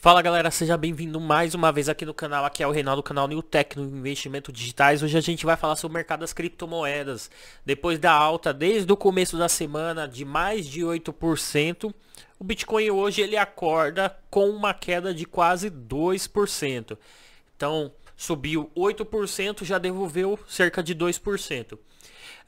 Fala galera, seja bem-vindo mais uma vez aqui no canal, aqui é o Reinaldo, canal New Tech no Investimento Digitais. Hoje a gente vai falar sobre o mercado das criptomoedas. Depois da alta desde o começo da semana de mais de 8%, o Bitcoin hoje ele acorda com uma queda de quase 2%. Então, subiu 8%, já devolveu cerca de 2%.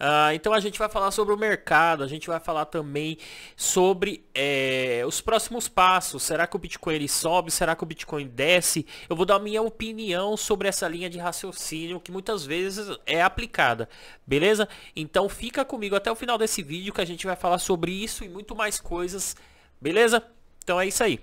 Uh, então a gente vai falar sobre o mercado, a gente vai falar também sobre é, os próximos passos. Será que o Bitcoin ele sobe? Será que o Bitcoin desce? Eu vou dar minha opinião sobre essa linha de raciocínio que muitas vezes é aplicada, beleza? Então fica comigo até o final desse vídeo que a gente vai falar sobre isso e muito mais coisas, beleza? Então é isso aí.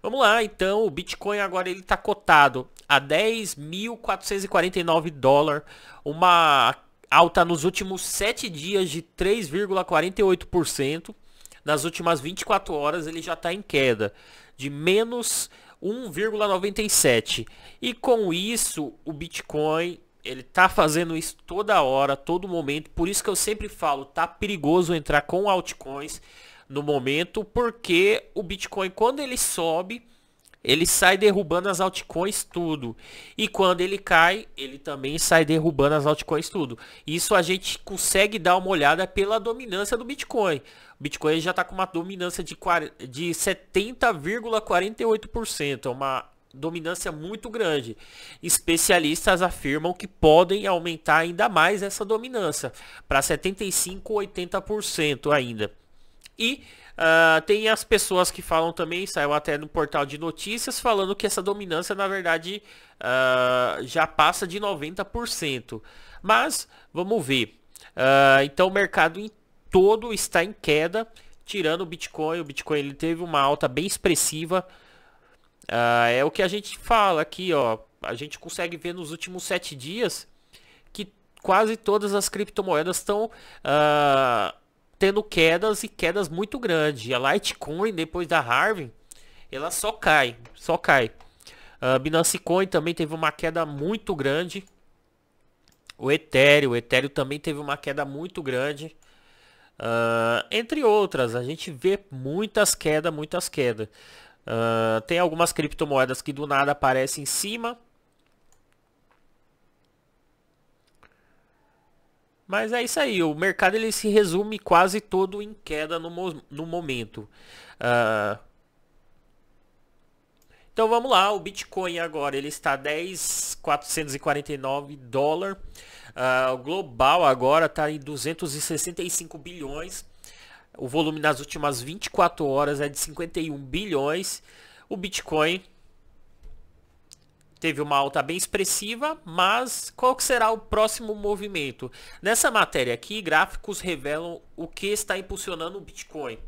Vamos lá, então, o Bitcoin agora ele está cotado a 10.449 dólares, uma alta nos últimos 7 dias de 3,48%. Nas últimas 24 horas ele já está em queda de menos 1,97. E com isso o Bitcoin ele tá fazendo isso toda hora, todo momento. Por isso que eu sempre falo, tá perigoso entrar com altcoins no momento, porque o Bitcoin quando ele sobe ele sai derrubando as altcoins tudo. E quando ele cai, ele também sai derrubando as altcoins tudo. Isso a gente consegue dar uma olhada pela dominância do Bitcoin. O Bitcoin já está com uma dominância de, de 70,48%. É uma dominância muito grande. Especialistas afirmam que podem aumentar ainda mais essa dominância para 75 80% ainda. E Uh, tem as pessoas que falam também, saiu até no portal de notícias, falando que essa dominância, na verdade, uh, já passa de 90%. Mas, vamos ver. Uh, então, o mercado em todo está em queda, tirando o Bitcoin. O Bitcoin ele teve uma alta bem expressiva. é o que a gente fala aqui, ó. A gente consegue ver nos últimos sete dias que quase todas as criptomoedas estão tendo quedas e quedas muito grandes. A Litecoin, depois da Harvey, ela só cai, só cai. A Binance Coin também teve uma queda muito grande. O Ethereum, o Ethereum também teve uma queda muito grande. Uh, entre outras, a gente vê muitas quedas, muitas quedas. Uh, tem algumas criptomoedas que do nada aparecem em cima Mas é isso aí, o mercado ele se resume quase todo em queda no, no momento. Uh, então vamos lá, o Bitcoin agora ele está 10.449 dólares. Uh, o global agora está em 265 bilhões. O volume nas últimas 24 horas é de 51 bilhões. O Bitcoin teve uma alta bem expressiva, mas qual será o próximo movimento? Nessa matéria aqui, gráficos revelam o que está impulsionando o Bitcoin.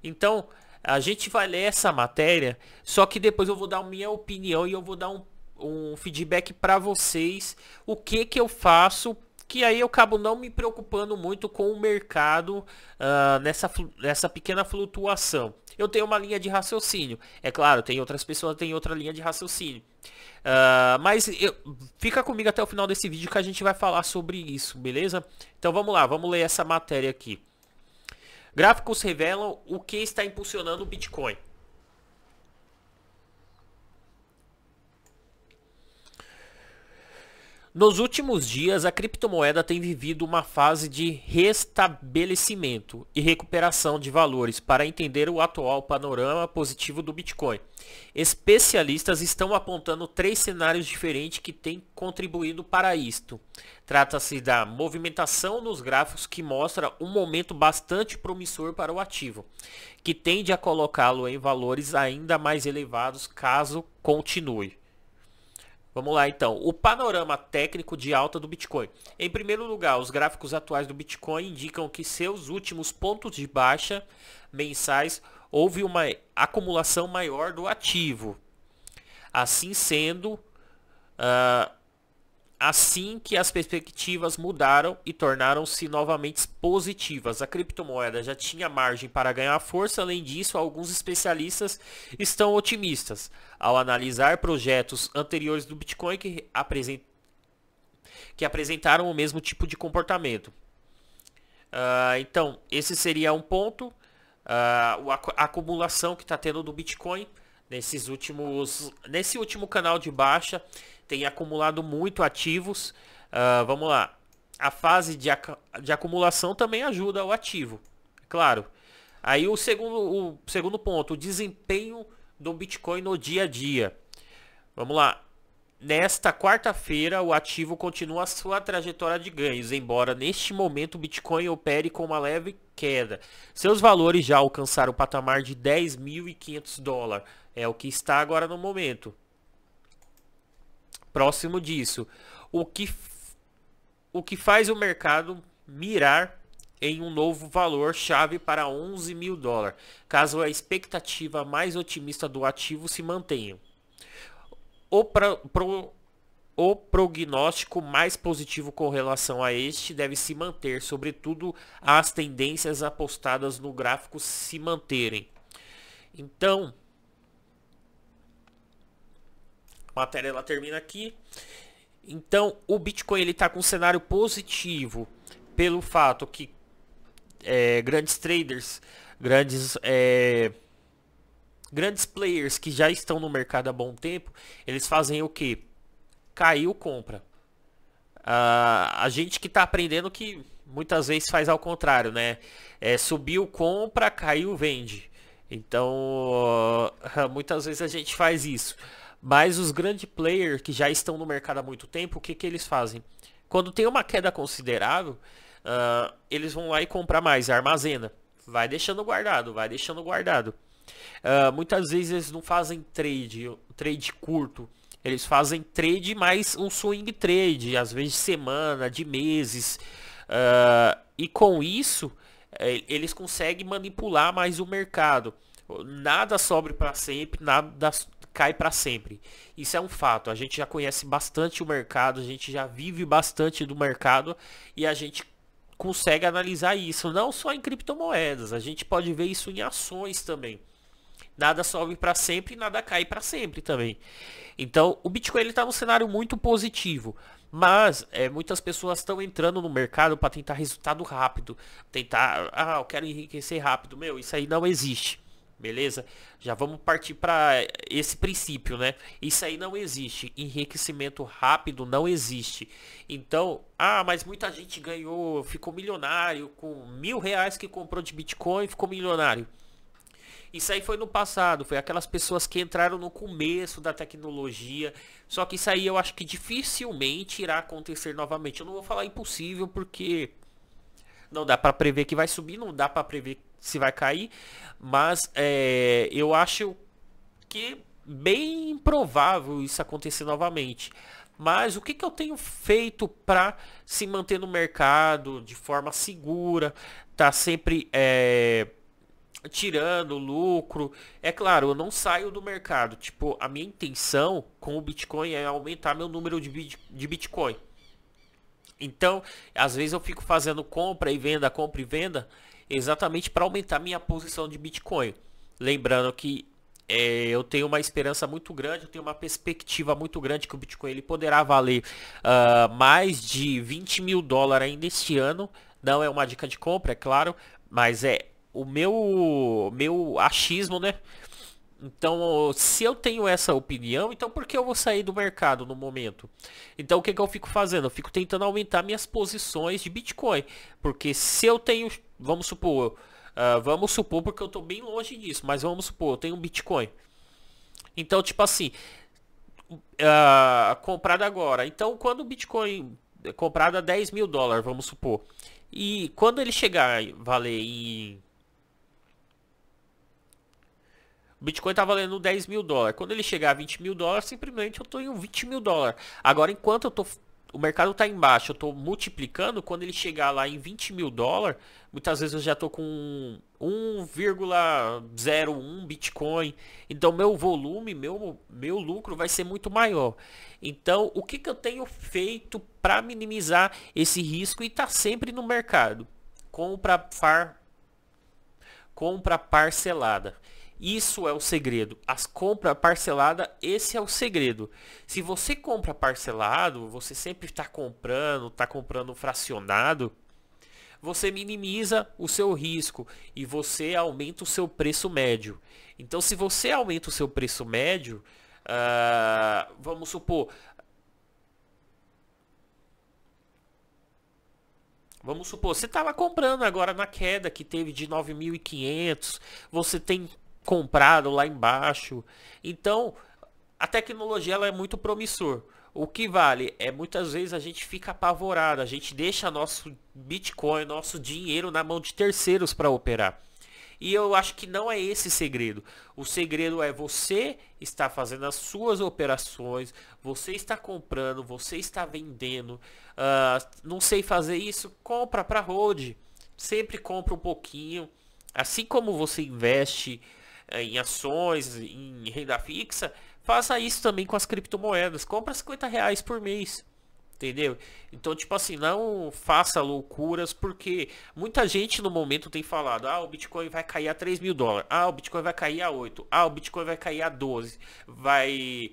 Então, a gente vai ler essa matéria, só que depois eu vou dar minha opinião e eu vou dar um, um feedback para vocês, o que que eu faço que aí eu acabo não me preocupando muito com o mercado uh, nessa, nessa pequena flutuação. Eu tenho uma linha de raciocínio. É claro, tem outras pessoas que têm outra linha de raciocínio. Uh, mas eu, fica comigo até o final desse vídeo que a gente vai falar sobre isso, beleza? Então vamos lá, vamos ler essa matéria aqui. Gráficos revelam o que está impulsionando o Bitcoin. Nos últimos dias, a criptomoeda tem vivido uma fase de restabelecimento e recuperação de valores para entender o atual panorama positivo do Bitcoin. Especialistas estão apontando três cenários diferentes que têm contribuído para isto. Trata-se da movimentação nos gráficos que mostra um momento bastante promissor para o ativo, que tende a colocá-lo em valores ainda mais elevados caso continue. Vamos lá então, o panorama técnico de alta do Bitcoin. Em primeiro lugar, os gráficos atuais do Bitcoin indicam que seus últimos pontos de baixa mensais houve uma acumulação maior do ativo. Assim sendo, uh, Assim que as perspectivas mudaram e tornaram-se novamente positivas, a criptomoeda já tinha margem para ganhar força. Além disso, alguns especialistas estão otimistas ao analisar projetos anteriores do Bitcoin que, apresent... que apresentaram o mesmo tipo de comportamento. Uh, então, esse seria um ponto. uh, a acumulação que está tendo do Bitcoin nesses últimos, nesse último canal de baixa tem acumulado muito ativos. Uh, vamos lá, a fase de, ac de acumulação também ajuda o ativo, é claro. Aí o segundo, o segundo ponto, o desempenho do Bitcoin no dia a dia. Vamos lá. Nesta quarta-feira, o ativo continua a sua trajetória de ganhos, embora neste momento o Bitcoin opere com uma leve queda. Seus valores já alcançaram o patamar de 10.500 dólares. É o que está agora no momento. Próximo disso, o que, o que faz o mercado mirar em um novo valor chave para 11 mil dólares, caso a expectativa mais otimista do ativo se mantenha. O, pra, pro, o prognóstico mais positivo com relação a este deve se manter, sobretudo as tendências apostadas no gráfico se manterem. Então, a matéria ela termina aqui. Então, o Bitcoin ele está com um cenário positivo pelo fato que é, grandes traders, grandes é, grandes players que já estão no mercado há bom tempo, eles fazem o que? Caiu, compra. Uh, a gente que está aprendendo que muitas vezes faz ao contrário, né? É, subiu, compra, caiu, vende. Então, muitas vezes a gente faz isso. Mas os grandes players que já estão no mercado há muito tempo, o que, que eles fazem? Quando tem uma queda considerável, uh, eles vão lá e comprar mais, armazena. Vai deixando guardado, vai deixando guardado. Uh, muitas vezes eles não fazem trade, trade curto. Eles fazem trade mais um swing trade, às vezes de semana, de meses. Uh, e com isso, eh, eles conseguem manipular mais o mercado. Nada sobre para sempre, nada cai para sempre. Isso é um fato. A gente já conhece bastante o mercado, a gente já vive bastante do mercado e a gente consegue analisar isso, não só em criptomoedas, a gente pode ver isso em ações também. Nada sobe para sempre, nada cai para sempre também. Então, o Bitcoin está num cenário muito positivo, mas é, muitas pessoas estão entrando no mercado para tentar resultado rápido, tentar, ah, eu quero enriquecer rápido, meu, isso aí não existe. Beleza? Já vamos partir para esse princípio, né? Isso aí não existe. Enriquecimento rápido não existe. Então, ah, mas muita gente ganhou, ficou milionário com mil reais que comprou de Bitcoin, ficou milionário. Isso aí foi no passado, foi aquelas pessoas que entraram no começo da tecnologia. Só que isso aí eu acho que dificilmente irá acontecer novamente. Eu não vou falar impossível porque não dá para prever que vai subir, não dá para prever se vai cair, mas é, eu acho que bem improvável isso acontecer novamente. Mas o que, que eu tenho feito para se manter no mercado de forma segura, tá sempre é, tirando lucro. É claro, eu não saio do mercado. Tipo, a minha intenção com o Bitcoin é aumentar meu número de, de Bitcoin. Então, às vezes eu fico fazendo compra e venda, compra e venda, exatamente para aumentar minha posição de Bitcoin. Lembrando que é, eu tenho uma esperança muito grande, eu tenho uma perspectiva muito grande que o Bitcoin ele poderá valer uh, mais de 20 mil dólares ainda este ano. Não é uma dica de compra, é claro, mas é o meu, meu achismo, né? Então, se eu tenho essa opinião, então por que eu vou sair do mercado no momento? Então, o que, que eu fico fazendo? Eu fico tentando aumentar minhas posições de Bitcoin. Porque se eu tenho, vamos supor, uh, vamos supor, porque eu estou bem longe disso, mas vamos supor, eu tenho um Bitcoin. Então, tipo assim, uh, comprado agora. Então, quando o Bitcoin é comprado a 10 mil dólares, vamos supor. E quando ele chegar valer em O Bitcoin tá valendo 10 mil dólares. Quando ele chegar a 20 mil dólares, simplesmente eu estou em 20 mil dólares. Agora, enquanto eu tô, o mercado está embaixo, eu estou multiplicando. Quando ele chegar lá em 20 mil dólares, muitas vezes eu já estou com 1,01 Bitcoin. Então, meu volume, meu, meu lucro vai ser muito maior. Então, o que, que eu tenho feito para minimizar esse risco e estar tá sempre no mercado? Compra, par, compra parcelada. Isso é o segredo. As compras parcelada, esse é o segredo. Se você compra parcelado, você sempre está comprando, está comprando fracionado, você minimiza o seu risco e você aumenta o seu preço médio. Então, se você aumenta o seu preço médio, uh, vamos supor, Vamos supor, você estava comprando agora na queda que teve de 9.500, você tem comprado lá embaixo. Então, a tecnologia ela é muito promissor. O que vale é muitas vezes a gente fica apavorado, a gente deixa nosso Bitcoin, nosso dinheiro na mão de terceiros para operar. E eu acho que não é esse segredo. O segredo é você estar fazendo as suas operações, você está comprando, você está vendendo. Uh, não sei fazer isso, compra para hold. Sempre compra um pouquinho. Assim como você investe em ações, em renda fixa, faça isso também com as criptomoedas. Compra 50 reais por mês. Entendeu? Então, tipo assim, não faça loucuras, porque muita gente no momento tem falado, ah, o Bitcoin vai cair a 3 mil dólares, ah, o Bitcoin vai cair a 8, ah, o Bitcoin vai cair a 12, vai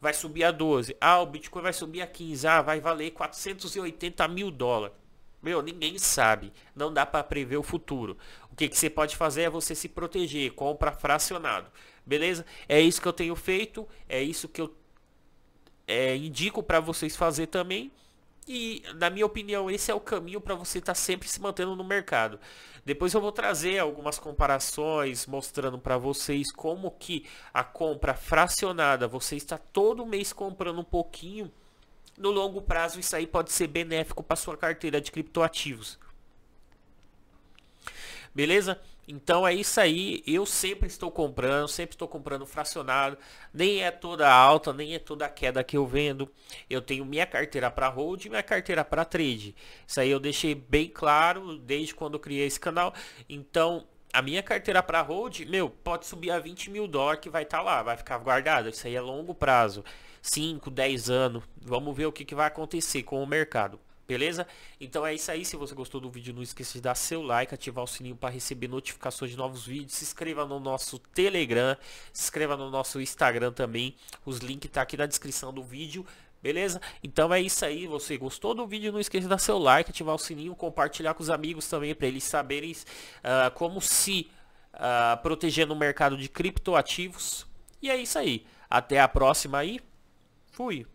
vai subir a 12, ah, o Bitcoin vai subir a 15, ah, vai valer 480 mil dólares. Meu, ninguém sabe, não dá para prever o futuro. O que, que você pode fazer é você se proteger, compra fracionado, beleza? É isso que eu tenho feito, é isso que eu é, indico para vocês fazer também. E na minha opinião, esse é o caminho para você estar tá sempre se mantendo no mercado. Depois eu vou trazer algumas comparações mostrando para vocês como que a compra fracionada, você está todo mês comprando um pouquinho, no longo prazo isso aí pode ser benéfico para sua carteira de criptoativos. Beleza? Então é isso aí, eu sempre estou comprando, sempre estou comprando fracionado, nem é toda alta, nem é toda queda que eu vendo. Eu tenho minha carteira para hold e minha carteira para trade. Isso aí eu deixei bem claro desde quando eu criei esse canal. Então a minha carteira para hold, meu, pode subir a 20 mil dólares que vai estar tá lá, vai ficar guardado. Isso aí é longo prazo, 5, 10 anos. Vamos ver o que, que vai acontecer com o mercado. Beleza? Então é isso aí. Se você gostou do vídeo, não esqueça de dar seu like, ativar o sininho para receber notificações de novos vídeos. Se inscreva no nosso Telegram, se inscreva no nosso Instagram também. Os links tá aqui na descrição do vídeo. Beleza? Então é isso aí. Você gostou do vídeo? Não esqueça de dar seu like, ativar o sininho, compartilhar com os amigos também para eles saberem uh, como se uh, proteger no mercado de criptoativos. E é isso aí. Até a próxima aí. Fui.